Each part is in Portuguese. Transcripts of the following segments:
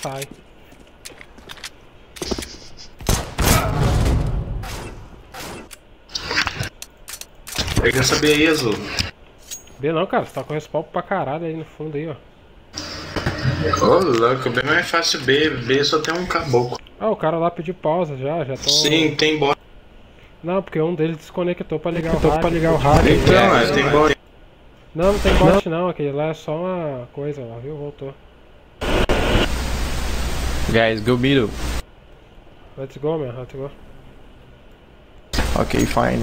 Sair. Pega essa B aí, Azul. B não, cara, você tá com respawn pra caralho aí no fundo aí, ó. Ô, louco, bem mais fácil B. B só tem um caboclo. Ah, o cara lá pediu pausa já, já tô... Sim, tem bot. Não, porque um deles desconectou pra ligar o rádio. pra ligar o rádio. Então, é, tem bot. Não, não tem bot não, aquele lá é só uma coisa lá, viu? Voltou. Guys, go middle. Let's go, man, let's go. Okay, fine.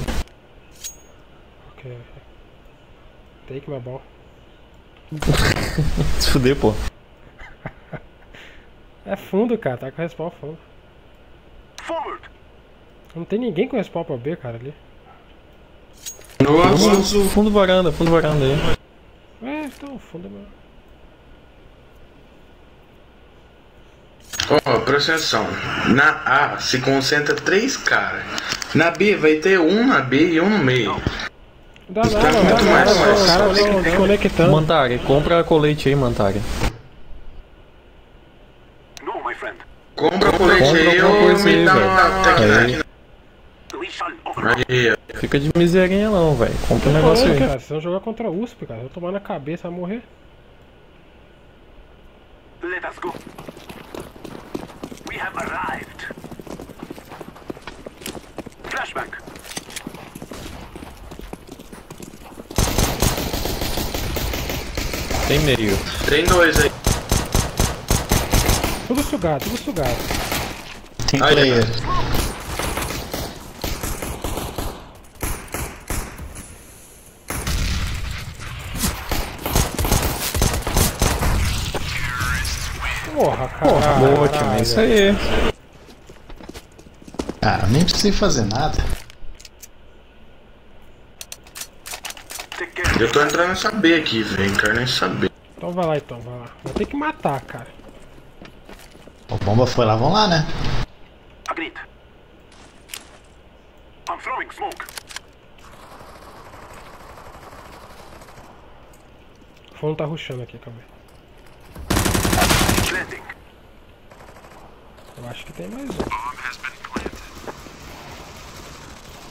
Ok. Take my ball. Se fuder, pô. É fundo, cara, tá com respawn fundo. Não tem ninguém com respawn pra B, cara, ali. No azul, azul. Fundo varanda, fundo varanda aí. É, então, fundo meu. Ó, presta atenção. Na A se concentra três caras. Na B vai ter um na B e um no meio. Não dá nada, Tá não muito dá mais nada, fácil. os caras estão desconectando. Mantari, compra colete aí, Mantari. Compra o colete Compra aí ou me dá uma técnica. Aí, ó. Fica de miserinha não, velho. Compra um negócio falando, aí. cara, vocês vão jogar contra a USP, cara. Eu tomar na cabeça, vai morrer. Let us go. We have arrived. Flashback. Tem meio. Tem dois aí. Tudo sugado, tudo sugado. Tem Aí, player. Porra, cara. Boa, time, é isso aí. Cara, eu nem precisei fazer nada. Eu tô entrando nessa B aqui, velho. Quero nem saber. Então vai lá, então, vai lá. Vai ter que matar, cara. A bomba foi lá, vamos lá, né? Agreed. I'm throwing smoke. O fundo tá rushando aqui, calma aí. Eu acho que tem mais um.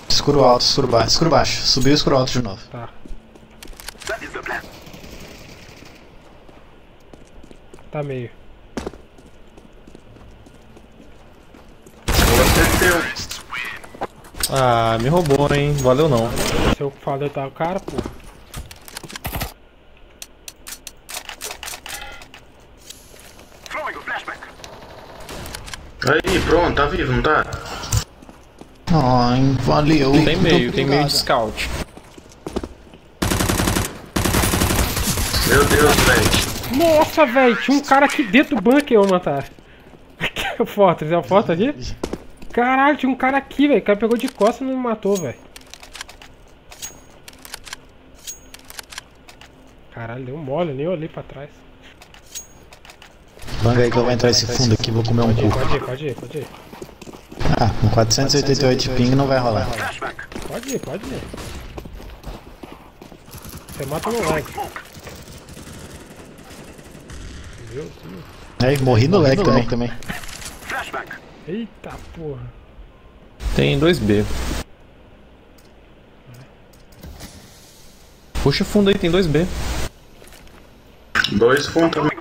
Escuro alto, escuro baixo. Escuro baixo. Subiu escuro alto de novo. Tá. Tá meio. Ah, me roubou, hein. Valeu não. Se eu falei tá o cara, pô. Throwing a flashback. Aí, pronto, tá vivo, não tá? Ai, valeu. Tem meio, tem meio de scout. Meu Deus, velho. Nossa, velho, tinha um cara aqui dentro do bunker, ô matar. Aqui, o Fortress, é o Fortress aqui? Caralho, tinha um cara aqui, velho. O cara pegou de costas e não me matou, velho. Caralho, deu mole, nem olhei pra trás. Vanga aí que eu vou entrar esse fundo aqui, vou comer um cu. Pode ir, pode ir, pode ir. Ah, com 488 de ping não vai rolar. Pode ir, pode ir. Você mata no lag. Meu Deus. Aí, morri no lag também. também. Flashback. Eita porra. Tem 2B. Puxa fundo aí, tem 2B. Dois fundos também.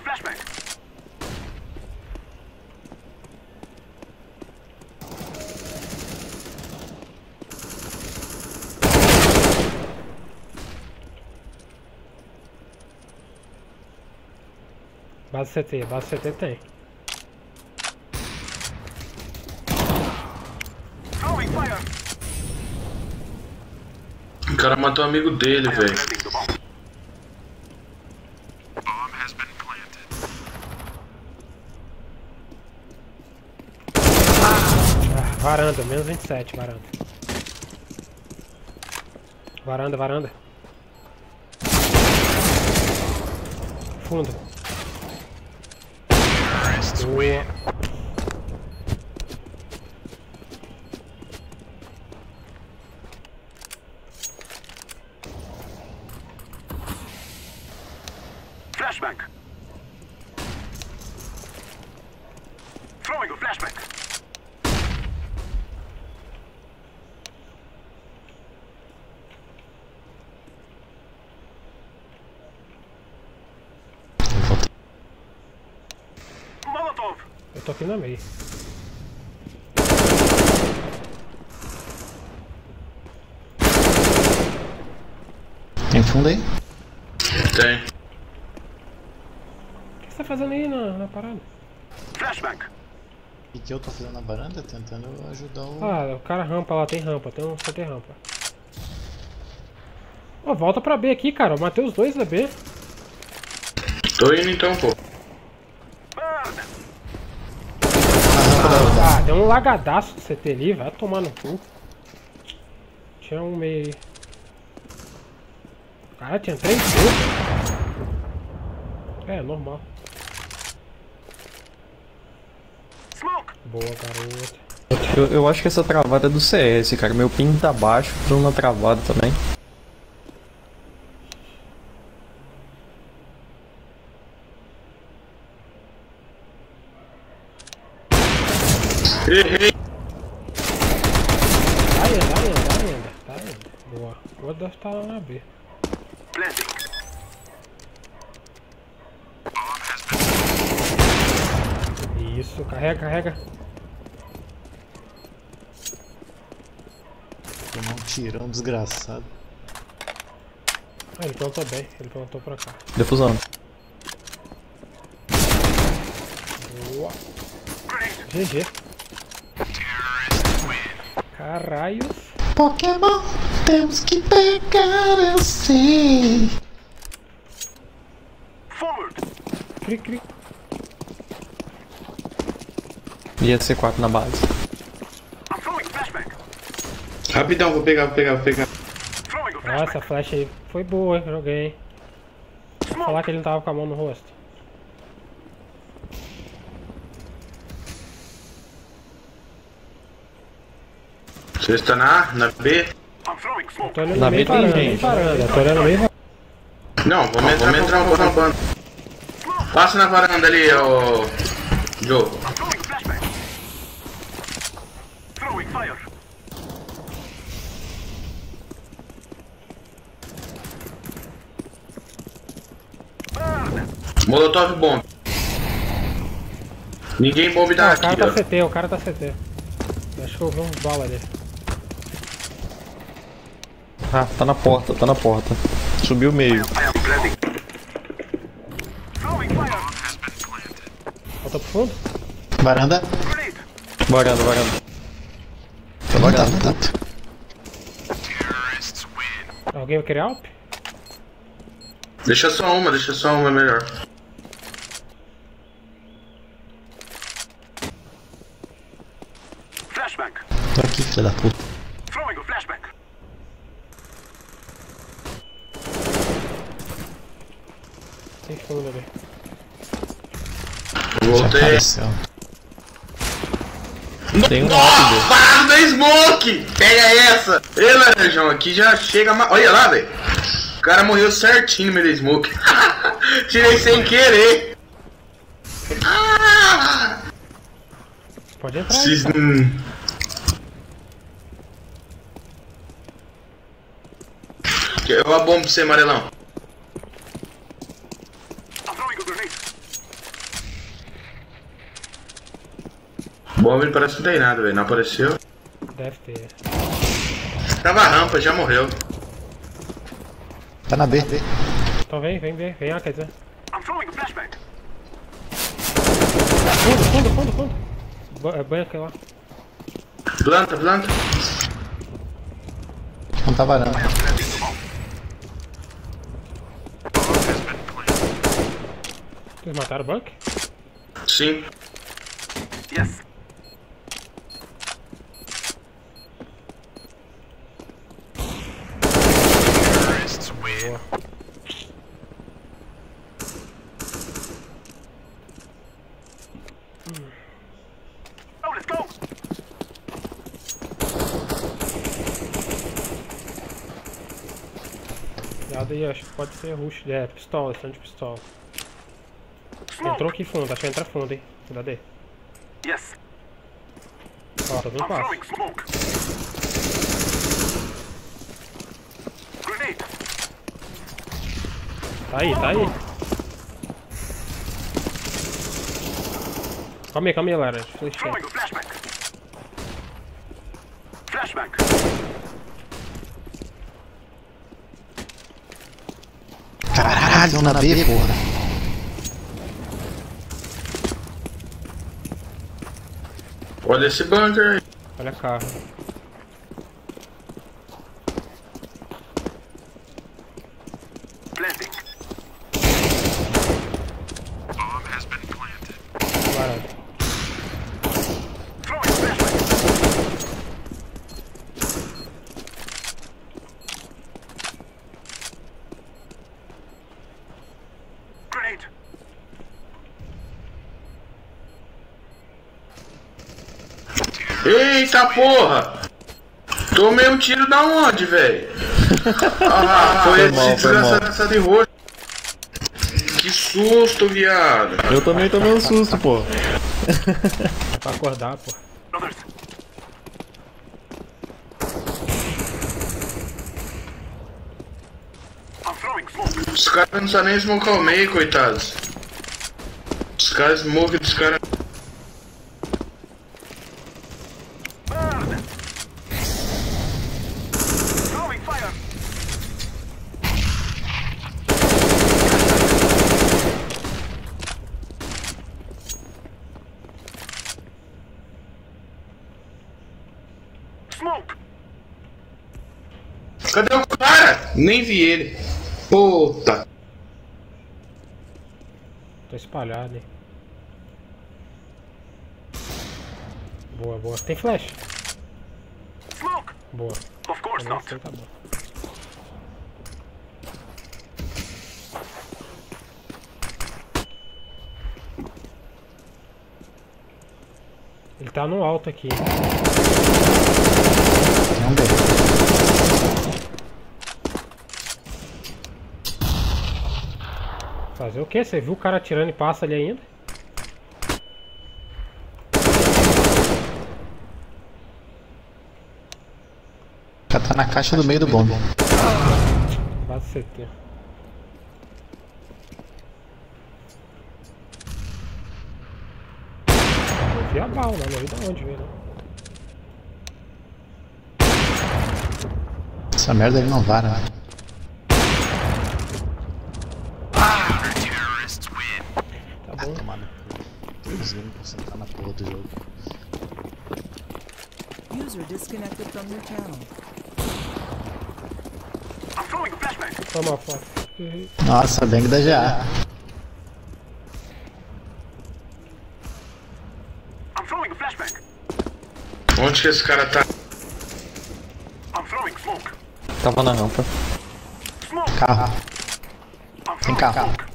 CT, base CT tem. O cara matou o amigo dele, velho. Ah, varanda, menos 27, varanda. Varanda, varanda. Fundo. weird. Flashbang. Throwing a flashback. Tô aqui na meio. Tem fundo aí? Tem. O que você tá fazendo aí na, na parada? Flashbang. O que eu tô fazendo na varanda? Tentando ajudar o. Ah, o cara rampa lá, tem rampa, tem um só tem rampa. Ó, volta pra B aqui, cara. Eu matei os dois da B. Tô indo então, pô. Burn. Ah, deu um lagadaço do CT ali, vai tomar no cu. Tinha um meio aí. Cara, tinha três vezes. É, normal. Boa, garoto. Eu, eu acho que essa travada é do CS, cara. Meu ping tá baixo, tô na travada também. Errei. Tá indo, tá indo, tá indo. Tá indo. Boa. O outro deve estar lá na B. Isso, carrega, carrega. Tomar um tirão desgraçado. Ah, ele plantou bem, ele plantou pra cá. Defusão. Boa. GG. Caralho. Pokémon, temos que pegar, eu sei. Forward. Cri, cri. Ia C4 na base. Rapidão, vou pegar, vou pegar, vou pegar. Nossa, a flash aí foi boa, hein? Joguei. Vou falar que ele não tava com a mão no rosto. Você está na A, na B? Olhando Na B tem varanda, gente. Tô olhando meio varanda. Não, vamos entrar, vamos entrar um pouco na banda. Passa na varanda ali, ô. Joe. Burn. Molotov bomb. Ninguém bombe Ah, tá o cara aqui, tá ó. CT, o cara tá CT. Acho que eu vi uns bala ali. Ah, tá na porta, tá na porta. Subiu meio. Volta pro fundo? Varanda? Varanda, varanda. Tá Não tá, varanda. não tá. Alguém vai querer Alp? Deixa só uma, deixa só uma é melhor. Flashbang. Tô aqui, filha da puta. Throwing a flashbang. Tem fundo ali. Já Voltei. Apareceu. Tem um dele. Parado da Smoke! Pega essa! Ei, Laranjão, aqui já chega. Ma... Olha lá, velho. O cara morreu certinho no meio da Smoke. Tirei sem querer. Ah! Pode entrar. Esses- hum. Eu a bomba pra você, amarelão. I'm throwing a grenade. Bomba ele parece que não tem nada, velho. Não apareceu. Deve ter. Tava a rampa, já morreu. Tá na B. Então vem, vem, vem, vem, ah, quer dizer. I'm throwing a flashbang. Fundo, fundo, fundo, fundo. Ba- é lá. Planta, planta. Não tá varanda. Vocês mataram o Buck? Sim. Yes. Go. Cuidado aí, acho que pode ser rush. É, pistola, estão de pistola. Entrou aqui fundo, acho que entra fundo, hein. Cuidado aí. Yes. Ó, tá dando passo. throwing smoke. Grenade. Tá aí, tá aí. Calma aí, calma aí, laranja. Flashbang. Flashbang. Caralho, na B, porra. Olha esse bunker aí. Olha carro. Planting. Laranja. Throwing flashbang. Grenade. Eita porra! Tomei um tiro da onde, velho? Ah, foi Foi esse mal, desgraçado essa de roxo. Que susto, viado. Eu também tomei um susto, pô. É pra acordar, pô. Os caras não sabem nem smocar o meio, coitados. Os caras smoke dos caras. Burn. Throwing fire. Smoke. Cadê o cara? Nem vi ele. Puta. Hein. Boa, boa. Tem flash? Smoke. Boa. Of course assim tá bom. Ele tá no alto aqui. Não B. Fazer o quê? Você viu o cara atirando e passa ali ainda? O cara tá na caixa do meio do bombe. Base CT. Eu vi a bala, né? Não vi de onde veio, né? Essa merda ele não vara, né? Tá bom. Mano, eles vão concentrar na porra do jogo. User disconnected from your channel. I'm throwing a flashbang. Toma a foto. Nossa, bang da GA. I'm throwing a flashbang. Onde que esse cara tá? I'm throwing smoke. Tava na rampa. Smoke. Carro. Tem carro. smoke.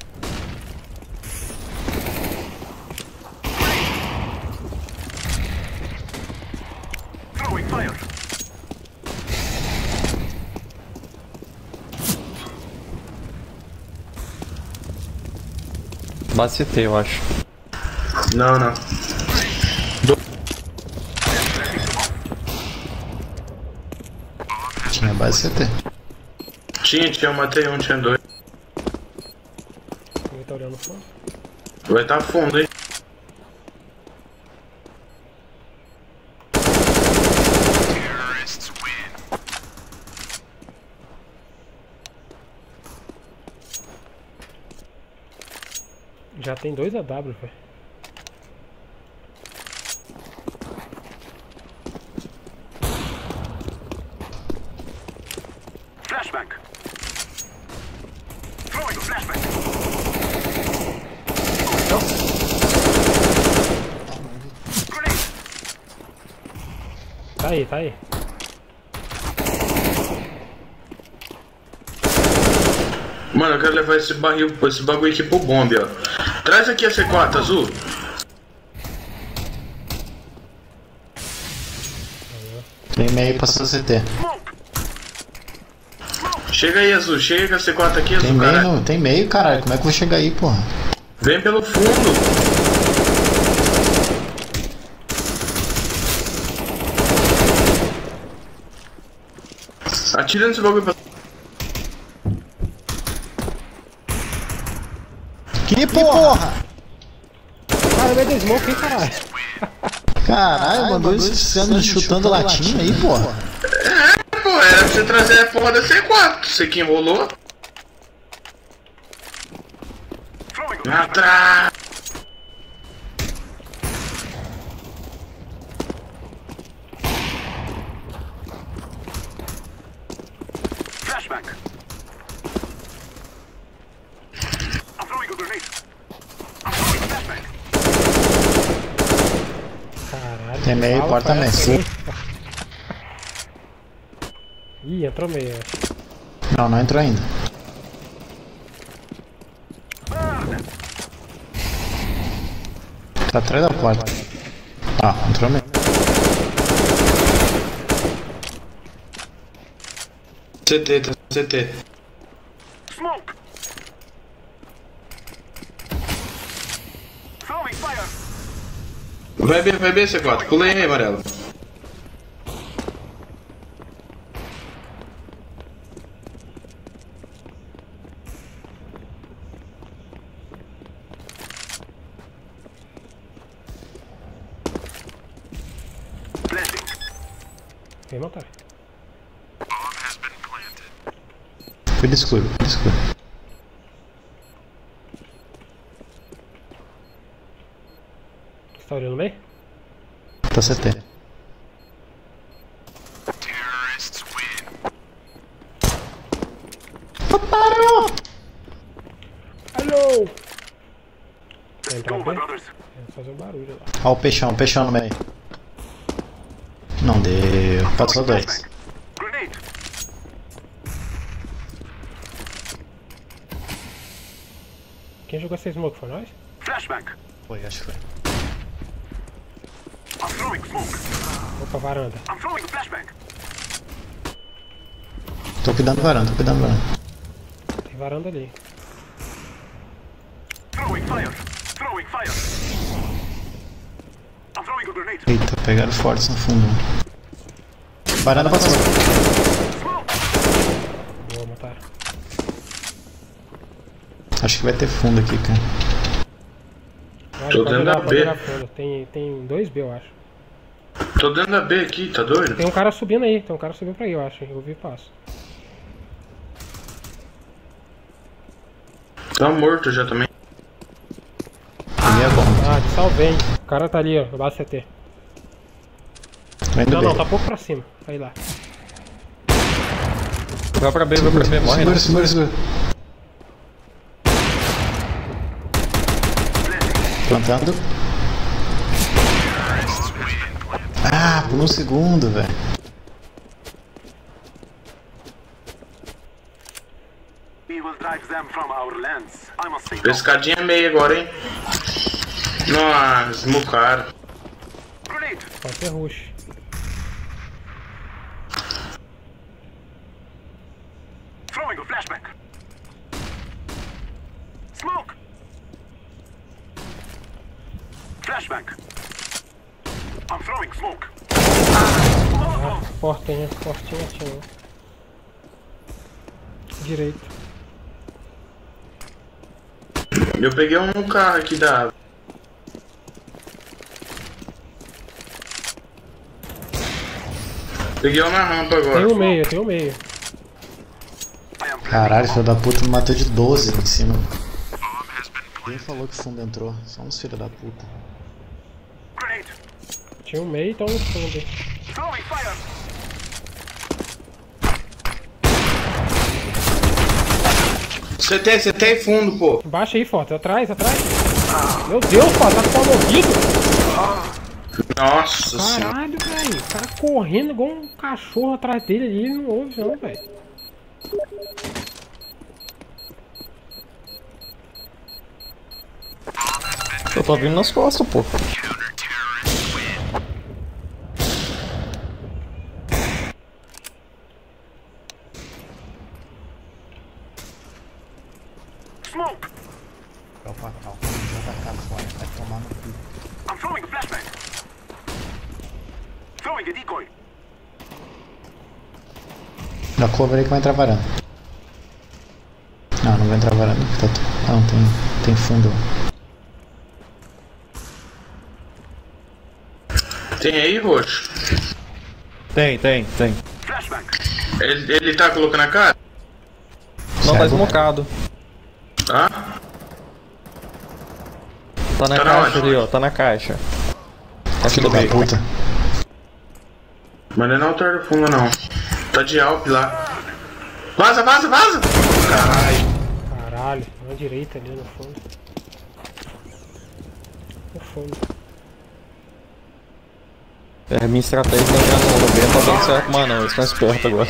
Throwing fire. Base CT, eu acho. Não, não. Tinha base CT. Tinha, tinha, eu matei um, tinha dois. Ele tá olhando fora. Vai tá fundo, hein? Já tem dois AW, velho. Flashbang. Throwing a flashbang. Grenade. Tá aí, tá aí. Mano, eu quero levar esse barril, esse bagulho aqui pro bombe, ó. Traz aqui a C4 azul. Tem meio pra sua CT. Chega aí, azul. Chega com a C4 aqui, Tem azul, meio, cara. no, tem meio, caralho. Como é que eu vou chegar aí, porra? Vem pelo fundo. Atira nesse bagulho pra... Que porra? no meio da smoke, hein, caralho. Caralho, mandou isso sendo chutando latinha aí, porra. Pô, era pra você trazer a porra da C4. Você que enrolou. Atrás! flashbang. I'm throwing a grenade. I'm throwing flashbang. Caralho. Tem meio, fala, porta meio. que- Ih, entrou meio. Não, não entrou ainda. Tá atrás da porta. Ah, entrou mesmo. CT, tá CT. Smoke. Throwing fire. Vai B, vai B, C4. Pulei aí, amarelo. Planting. Vem matar. Cuida escuro, cuida escuro. Tá olhando meio? Tá CT. Alô! Vai entrar fazer um barulho lá. Ó o peixão, o peixão no meio. Não deu. Só dois. Grenade. Quem jogou essa smoke foi nós? Flashbang. Foi, acho que foi. I'm throwing smoke. Opa, varanda. Tô cuidando varanda, tô cuidando varanda. Tem varanda ali. A. Eita, pegaram fortes no fundo. Varanda passou. Boa, mataram. Acho que vai ter fundo aqui, cara. Tô pode dentro olhar, da pode B. Tem, tem dois B, eu acho. Tô dentro da B aqui, tá doido? Tem um cara subindo aí. Tem um cara subindo pra aí, eu acho. Eu vi passo. Tá morto já também. Ele é bom. Ah, te salvei, hein. O cara tá ali, ó. No base CT. Tô indo Não, bem. não, tá pouco pra cima. Aí lá. Vai pra B, vai pra B, morre não. Segura, segura, segura. Plantando. Must say no. Pescadinha meia agora, hein? Nossa. Grenade. Pode ser rush. Throwing a flashbang. Smoke. Flashbang. I'm throwing smoke. Portinha, portinha, tinha. Direito. Eu peguei um no carro aqui da. Peguei um na rampa Tem agora. um meio, tem um meio. Caralho, filho da puta me matou de 12 em cima. Quem falou que fundo entrou? Só uns filhos da puta. Tinha um meio e tá um fundo. Throwing fire. CT, CT e fundo, pô. Baixa aí, foto. Atrás, atrás. Meu Deus, pô, tá com morrido. Nossa senhora. Caralho, velho. O cara correndo igual um cachorro atrás dele ali. Ele não ouve, não, velho. Eu tô vindo nas costas, pô. Smoke. Calma, calma. Já tá cá fora. Vai tomar no cu. I'm throwing a flashbang. Throwing a decoy. Da cover aí que vai entrar varanda. Não, não vai entrar varanda. Tá... Ah, não, tem, tem fundo. Tem aí, roxo? Tem, tem, tem. Ele, ele tá colocando a cara? Não, tá Cego. esmocado. Tá? Tá na Tá caixa onde? ali, ó. Tá na caixa. Caixa Filho do da meio. puta. Mas não é na altar do fundo, não. Tá de Alp lá. Vaza, vaza, vaza! Caralho. Caralho, na direita ali no fundo. No fundo. É, minha estratégia entrar no B tá dando certo, mas não. Eles estão espertos agora.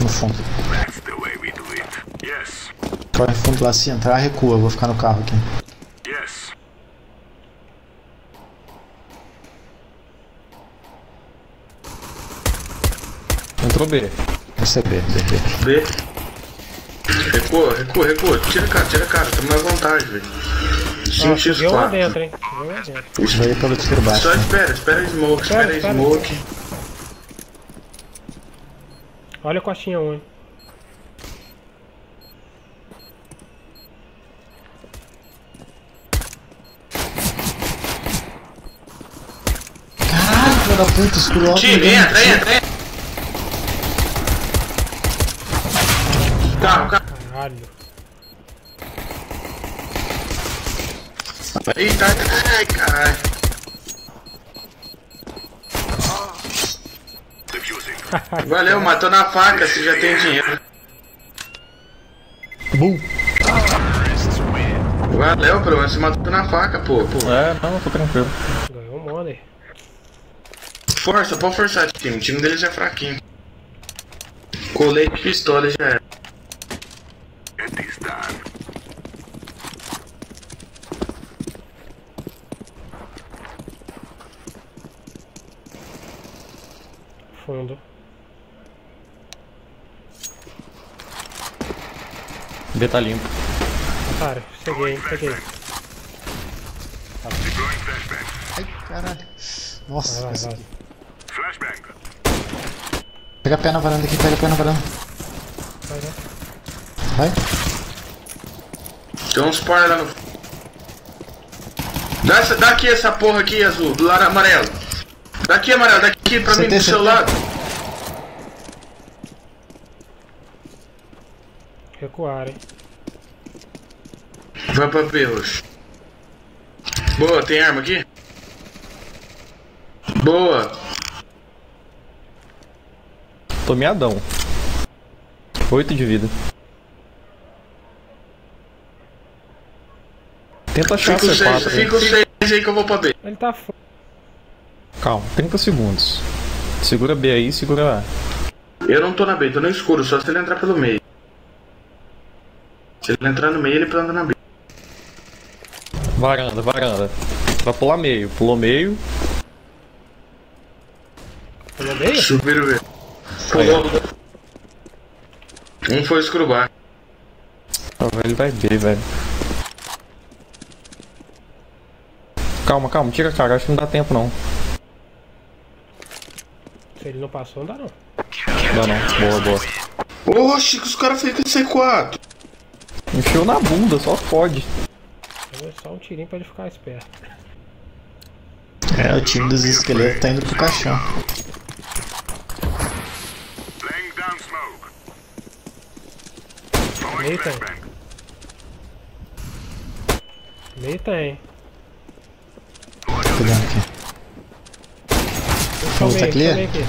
No fundo. Corre fundo lá, se entrar, recua. Eu vou ficar no carro aqui. Entrou B. Receber, B, B. B. Recua, recua, recua. Tira a cara, tira a cara. Tamo na vantagem, velho. Ó, subiu lá 5x4. dentro, hein? Subiu lá dentro. Veio pelo tiro baixo. Só espera, espera a smoke, Espera, espera a espera. smoke. Olha a coxinha 1, hein? Caralho, filho da puta, escuro. Time, entra, entra, entra. Carro, carro. Caralho. Eita, ai, caralho. Defusing. Valeu, matou na faca, você já tem dinheiro. Bum. Valeu, pelo menos você matou na faca, pô. pô. É, não, tô tranquilo. Ganhou o money. Força, pode forçar time. O time deles é fraquinho. Colete de pistola já era. Fundo. B tá limpo. Cara, cheguei, flashbang. Ai, caralho. Nossa, Vai, vai, vai. Flashbang. Pega a pé na varanda aqui, pega a pé na varanda. Vai, vai. Vai. Tem uns par lá no. Dá, essa, dá aqui essa porra aqui, azul, do lado amarelo. Daqui, amarelo, daqui pra Você mim do seu lado. Recuar, hein? Vai pra B, roxo. Boa, tem arma aqui? Boa. Tô meadão. 8 de vida. Tenta achar Fica seis, C4. fica os seis aí que eu vou pra B. Ele tá fundo. Calma, 30 segundos. Segura B aí, segura A. Eu não tô na B, tô no escuro, só se ele entrar pelo meio. Se ele entrar no meio, ele planta na B. Varanda, varanda. Vai pular meio. Pulou meio. Pulou meio? Subiram B. Pulou. Um foi escuro baixo. Ah, velho, ele vai B, velho. Calma, calma, tira a cara, acho que não dá tempo não. Se ele não passou, não dá não. Não, não. Boa, boa. Oxi, que os caras ficam C4. Enfiou na bunda, só fode. Então é só um tirinho pra ele ficar esperto. É, o time dos esqueletos tá indo pro caixão. Meio tem. Meio tem. Tô cuidando aqui. Só Tá meio, clear? só meio aqui.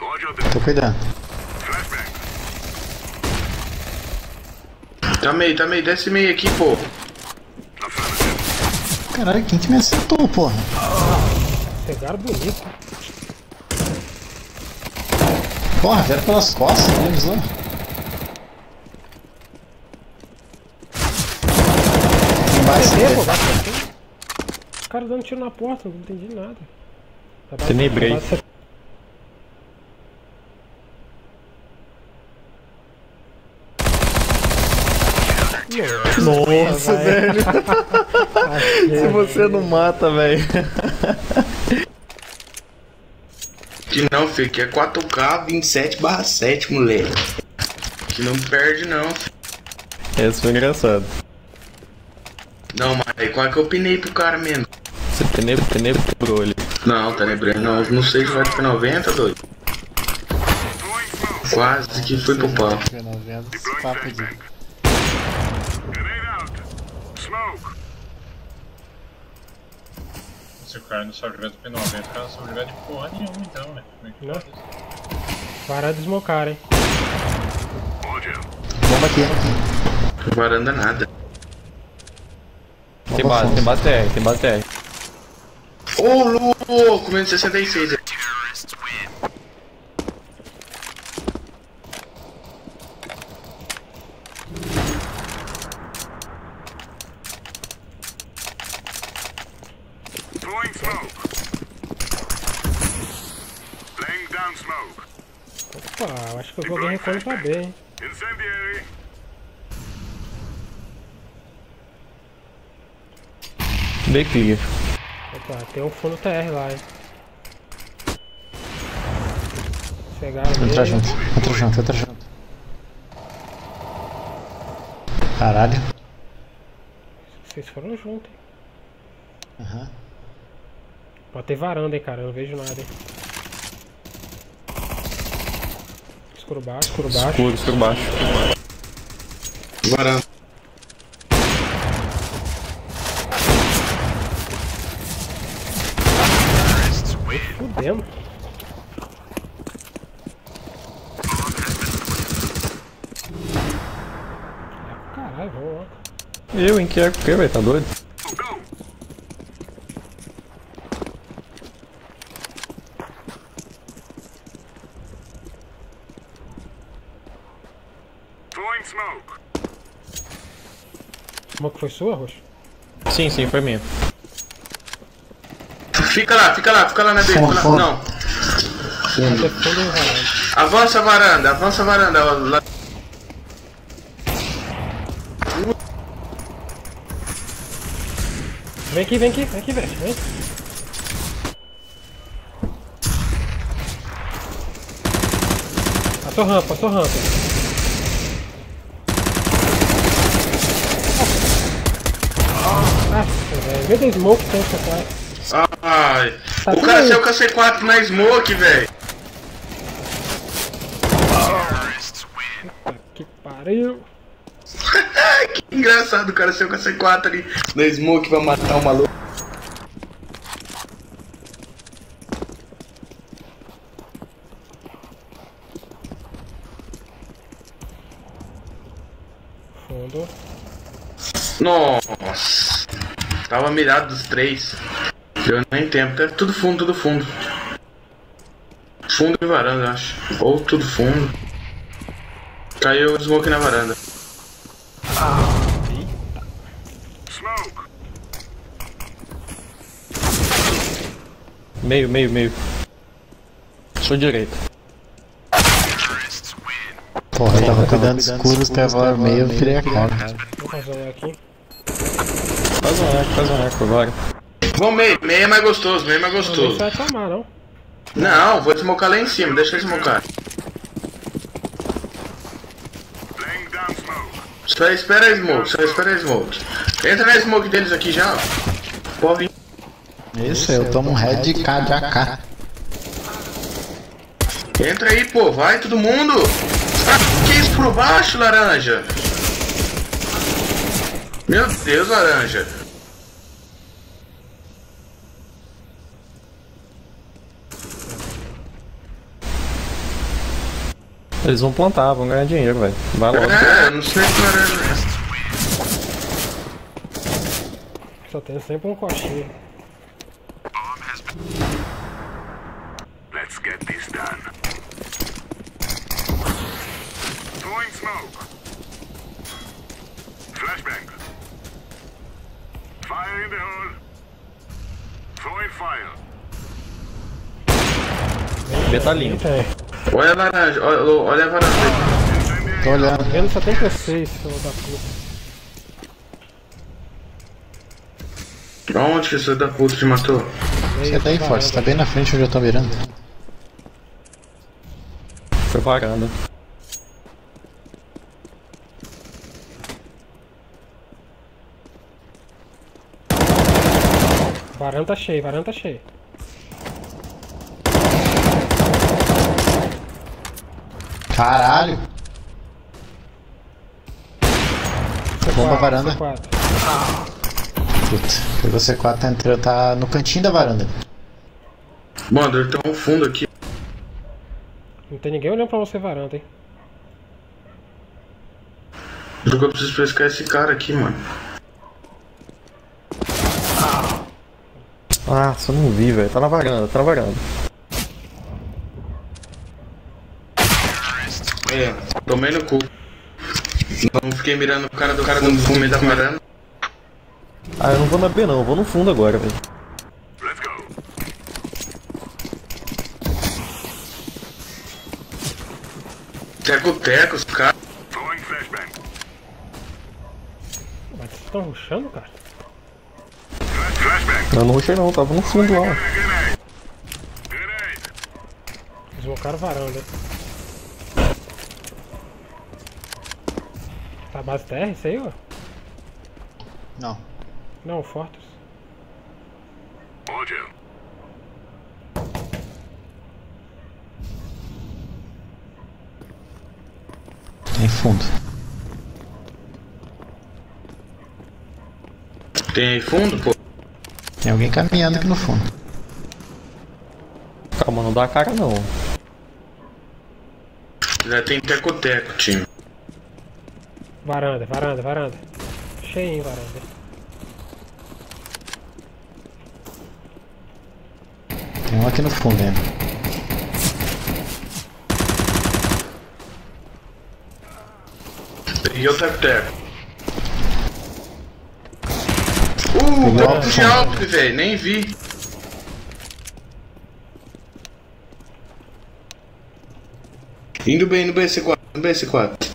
Roger the Tô cuidando. Tá meio, tá meio, desce meio aqui, pô. Caralho, quem que me acertou, porra? Pegaram bonito. Porra, vieram pelas costas. Embaixo pô, dele. vai pra Os caras dando tiro na porta, não entendi nada. Tenebrei. Nossa, velho. Se você não mata, velho. Que não, filho, que é 4K 27 barra 7, moleque. Que não perde não. Esse foi engraçado. Não, mas aí qual é que eu pinei pro cara mesmo? Você tenebro, tenebrou ele. Não, tá lembrando, não. Não sei se vai pro 90, doido. Quase que foi pro pau. P90, esse papo de. Se o cara não sabe jogar de P90, o cara não sabe jogar de porra nenhuma então, né? Como é que Não. pode isso? Para de smocar, hein? Bomba aqui. Varanda nada. Tem base, tem base TR, tem base TR. Ô, louco, menos 66. Throwing smoke. Laying down smoke. Opa, eu acho que eu joguei recorde pra B, hein? Incendiary. Bem clear. Opa, tem um fundo TR lá, hein? Chegaram Entra junto, entra junto, entra junto. Caralho. Vocês foram juntos, hein? Aham. Pode ter varanda, hein, cara. Eu não vejo nada, hein? Escuro baixo, escuro baixo. Escuro, escuro baixo. Varanda. Fudendo. Caralho, vamos lá. Eu, em que é o que, velho? Tá doido? Smoke. Foi sua, Roxo? Sim, sim, foi minha. Fica lá, fica lá, fica lá na B. fica lá- Fora, Não. Fundo. Avança a varanda, avança a varanda. Lá... Vem aqui, vem aqui, vem aqui, velho. Vem. Passou rampa, passou rampa. Nossa, velho. Vê da smoke tem essa cara. Ai. Tá o cara saiu com a C4 na smoke, velho. Que pariu. que engraçado, o cara saiu com a C4 ali na smoke pra matar o maluco. Fundo. Nossa. Tava mirado dos três. Deu nem tempo. Tá tudo fundo, tudo fundo. Fundo e varanda, eu acho. Ou tudo fundo. Caiu o smoke na varanda. Smoke. Meio, meio, meio. Sou direito. Porra, eu tava cuidando escuro, tava meio, eu virei a cara. Vou fazer um aqui. Faz um eco, faz um eco agora. Vamos meio, meio é mais gostoso, meio é mais Não gostoso. vai tomar, não. Não, vou desmocar lá em cima, deixa ele desmocar. Só espera a smoke, só espera a smoke. Entra na smoke deles aqui já, ó. Pode. Isso, eu tomo um head K de AK. Entra aí, pô, vai todo mundo! Ah, que isso por baixo, laranja? Meu Deus, laranja. Eles vão plantar, vão ganhar dinheiro, velho. Vai logo. É, não sei que laranja. Só tem sempre um coxinha. Let's get this done. Throwing smoke. Flashbang. Fire in the hole. Throwing fire. B tá limpo. É. Olha a laranja, olha, olha a varanda. Incendiary. Tô olhando. Vendo 76, filho da puta. Onde que esse da puta te matou? Você tá aí, Forte, você tá bem na frente onde eu tô mirando. Foi varanda. Varanda tá cheio, varanda tá cheio. Caralho. Bomba varanda. Quatro. Puta, pegou C4, tá, entrando, tá no cantinho da varanda. Mano, ele tem um fundo aqui. Não tem ninguém olhando pra você varanda, hein? Eu preciso pescar esse cara aqui, mano. Ah, eu não vi, velho. Tá na varanda, tá na varanda. É, tomei no cu. Não fiquei mirando o cara do cara do fundo da varanda. Ah, eu não vou na B não, eu vou no fundo agora, velho. Teco-teco, os caras. Mas vocês estão ruxando, cara? Eu não rushei não, tava no fundo lá. Grenade. Grenade. Deslocaram varanda. Tá base TR isso aí, ó? Não. Não, Fortress. Roger. Tem fundo. Tem aí fundo, pô? Tem alguém caminhando aqui no fundo. Calma, não dá a cara não. Já tem teco-teco, time. Varanda, varanda, varanda. Cheio, hein, varanda. Tem um aqui no fundo ainda. E o teco-teco. Uh, Peguei deu a push fundo. alto, velho. Nem vi. Indo bem no BC4, no BC4.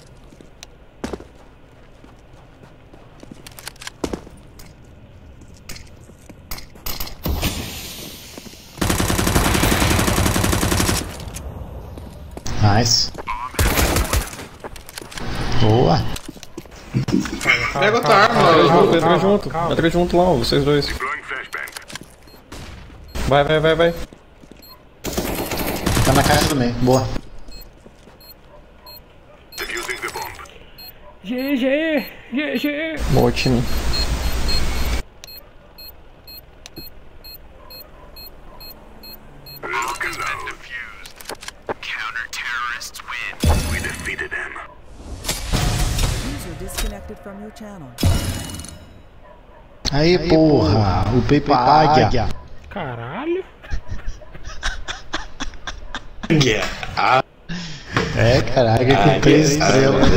Nice. Boa. Pega outra arma, Entra junto, entra junto. calma. Entra junto lá, vocês dois. Vai, vai, vai, vai. Tá na caixa do meio. Boa. GG! GG! Bom time. Aí, porra. O Pepe Águia. Caralho! Yeah. Ah, É, cara, águia com três estrelas.